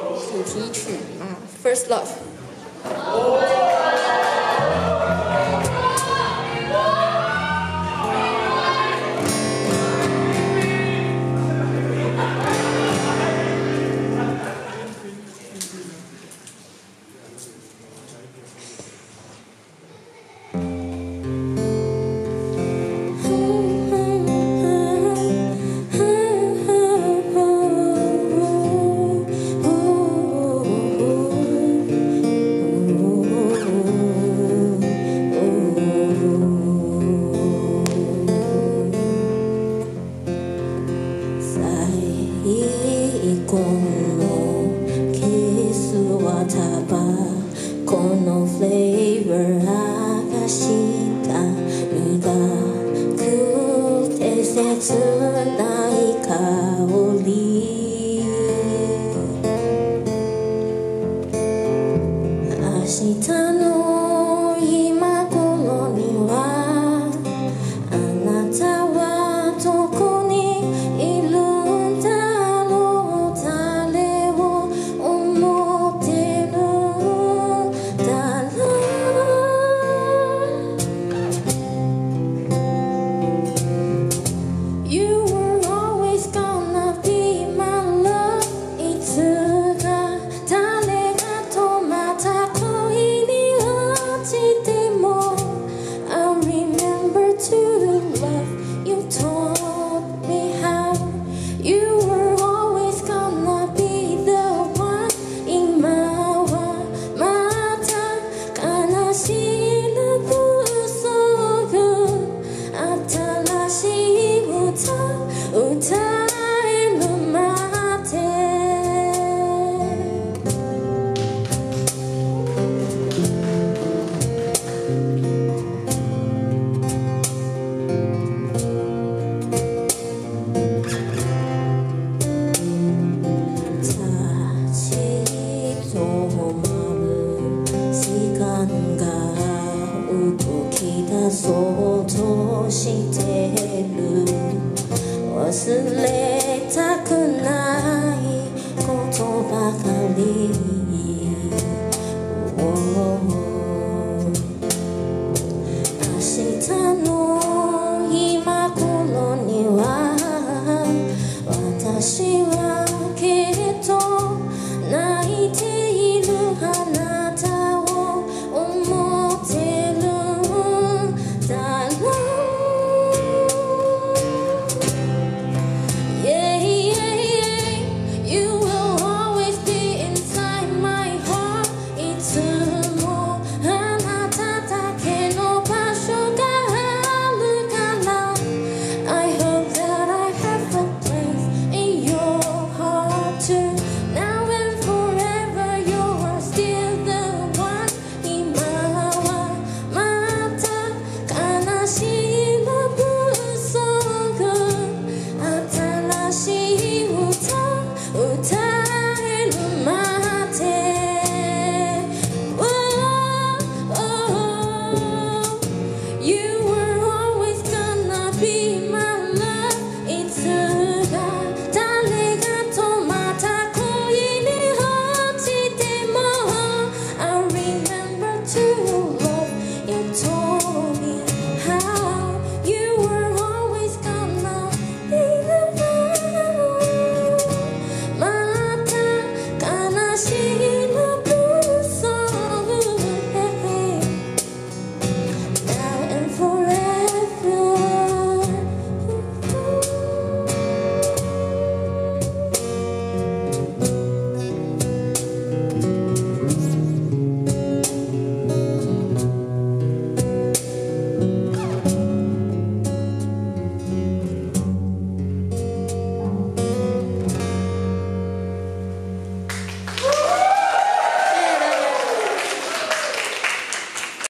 Mm. first Love》。キスはタバのフレーバーがしたくて切ない香り。明日触れたくないことばかり